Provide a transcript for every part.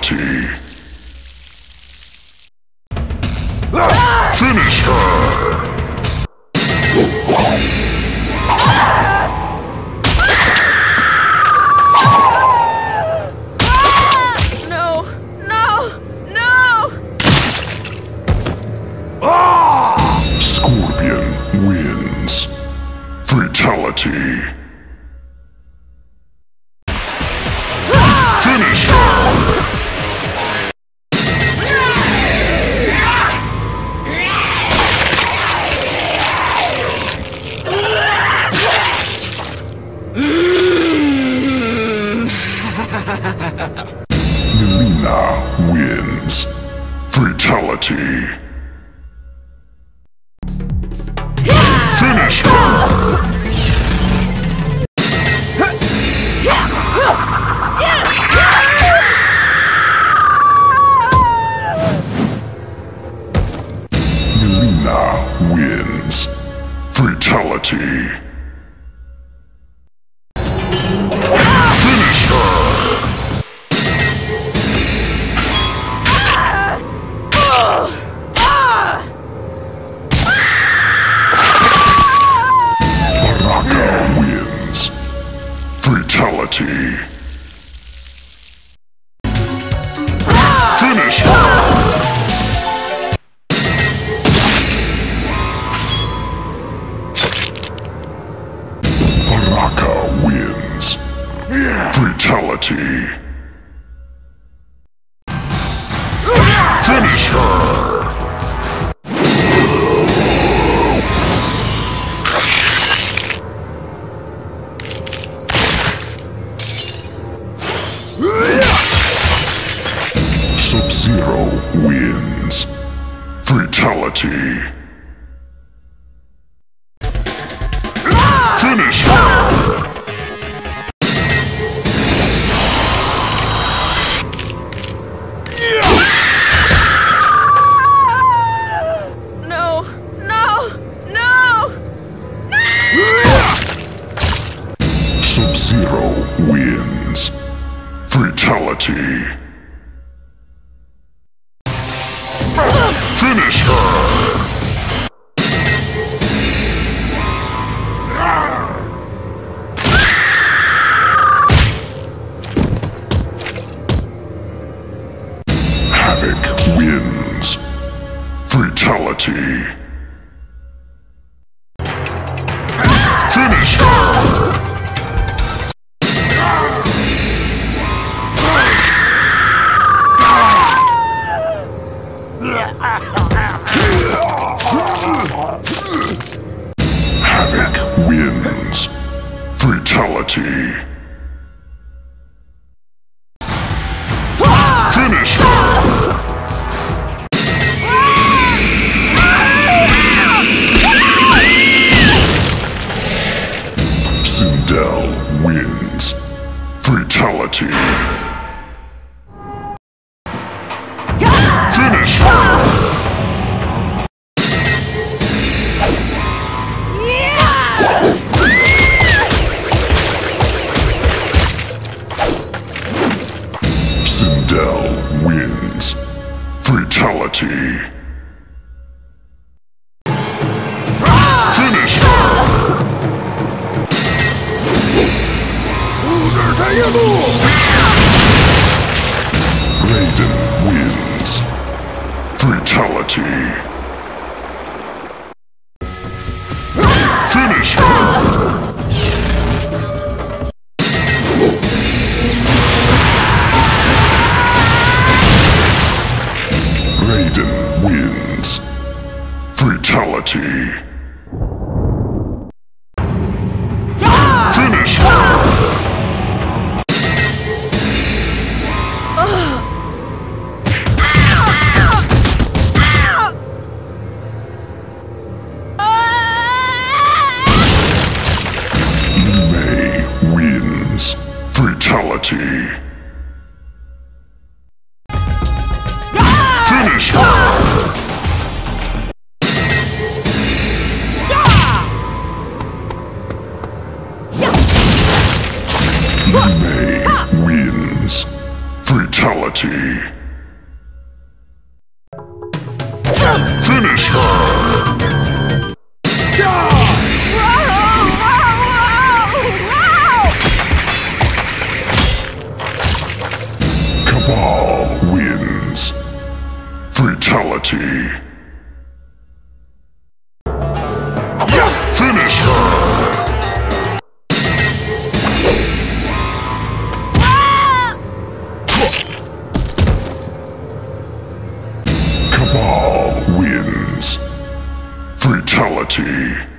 Fatality. Wins. Fatality. Fatality. Fatality. Fatality. Finish her! Raiden wins. Fatality. Finish her! Wins. Fatality. reality.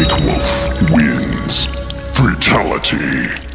Nightwolf wins. Fatality.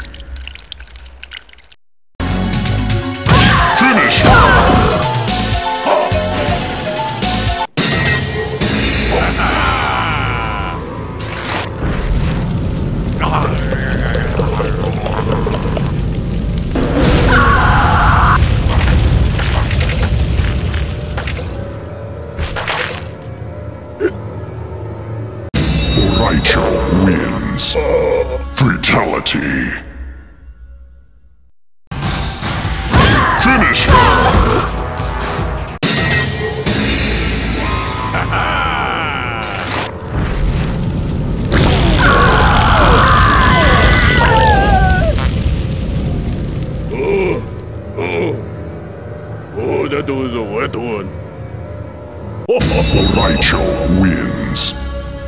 Nigel wins.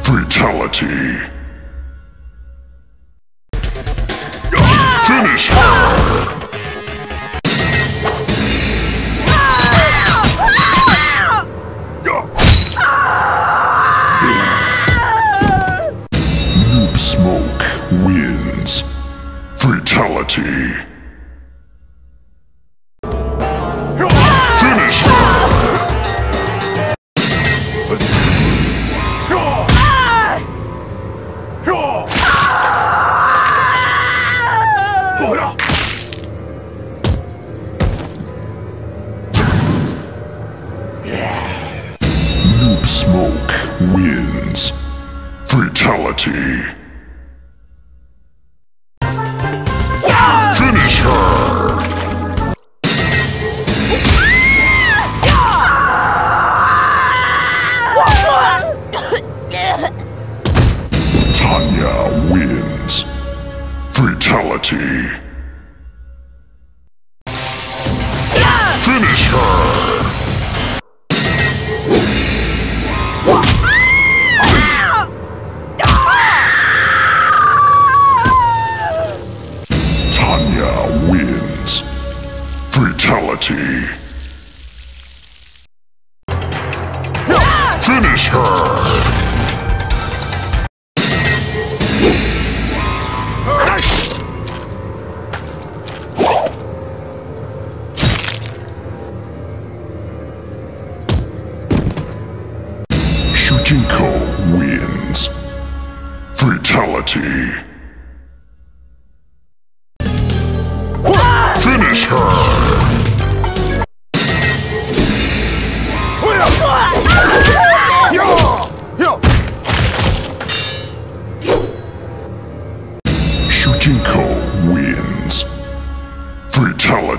Fatality. see.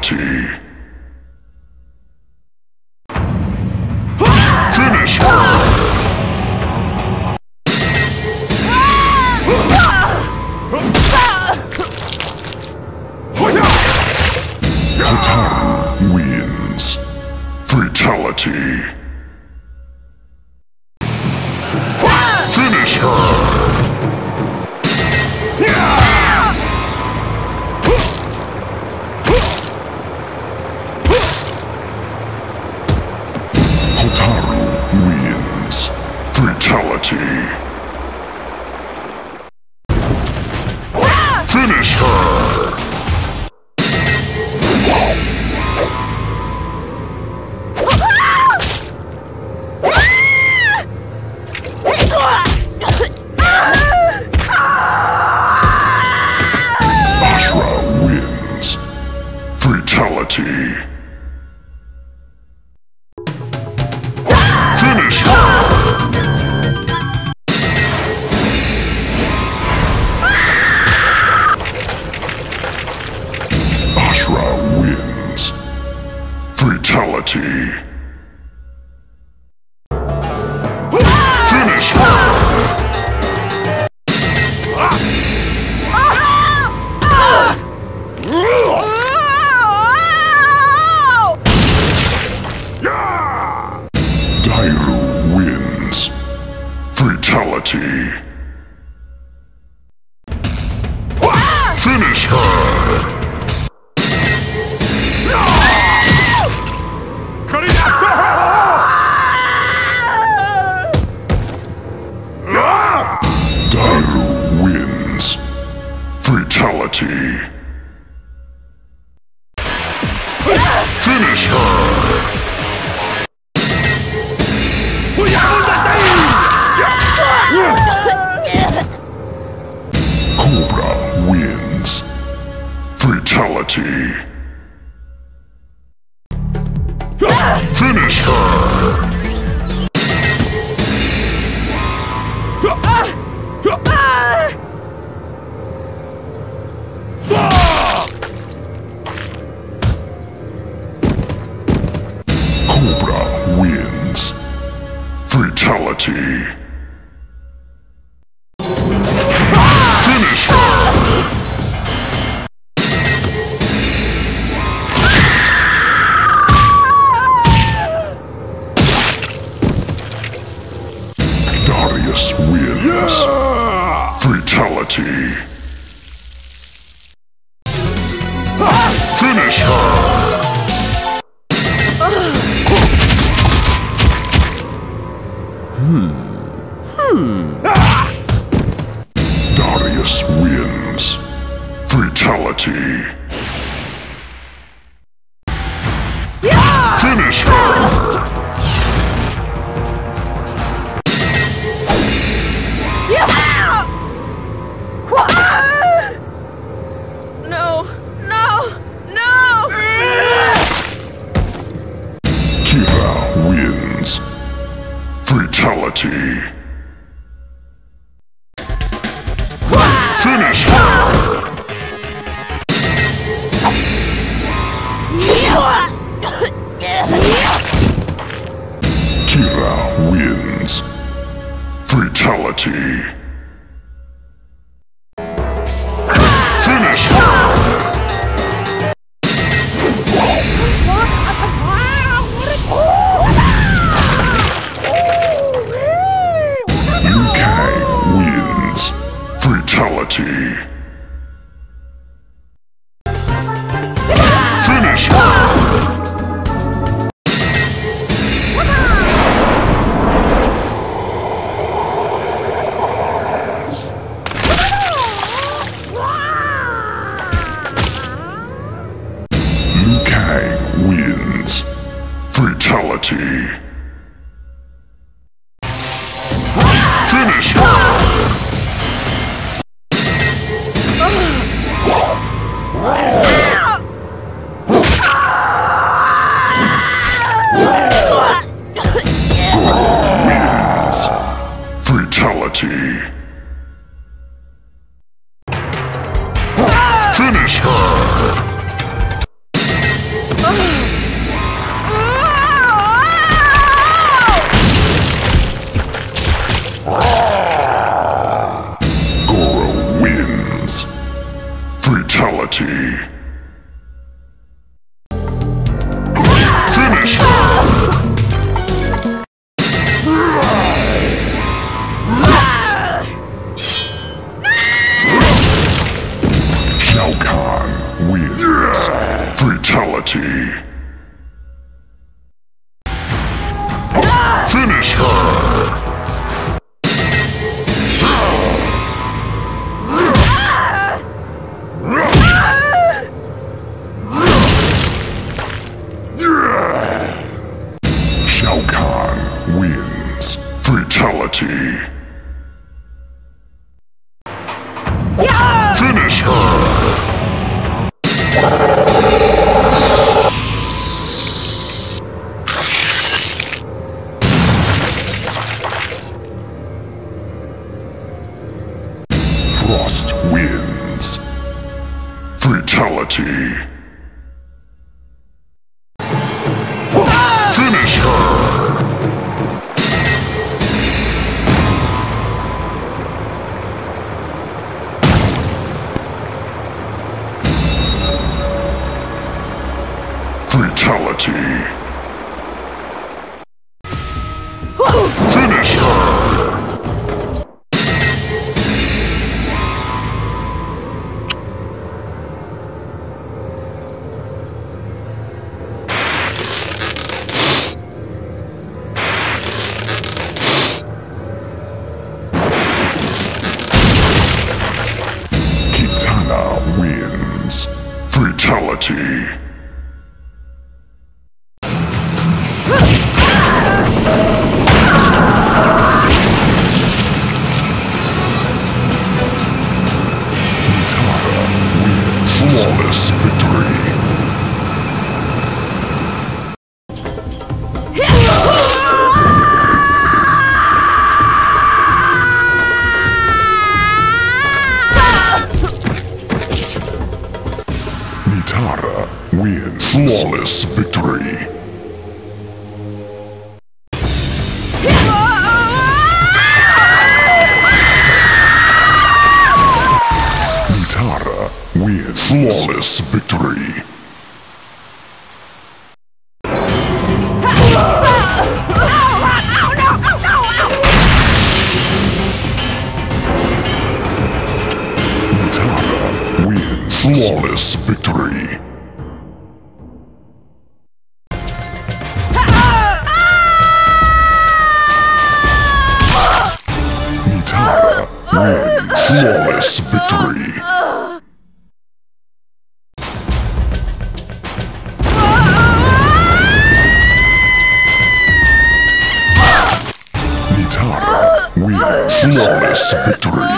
Fatality. Oh. Fatality. Fatality. Flawless victory. Nitara wins. Flawless victory. and flawless victory. Nitara we flawless victory.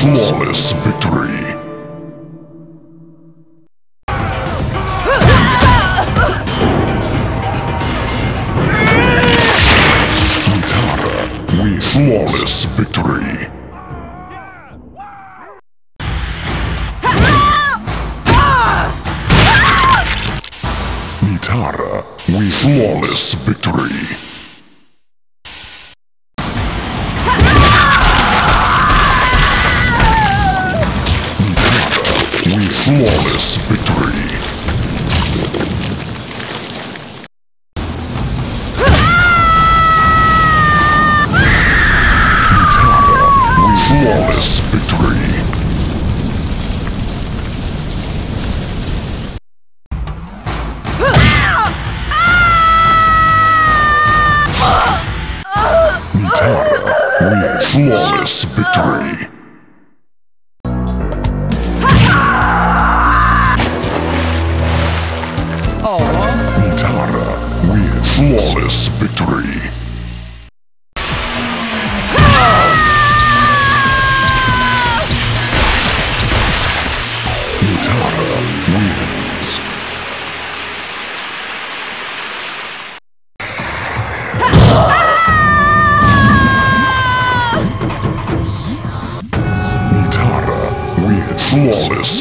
Flawless victory. Nitara, we flawless victory. Nitara, we flawless victory. with flawless victory. flawless victory. Nitara flawless victory.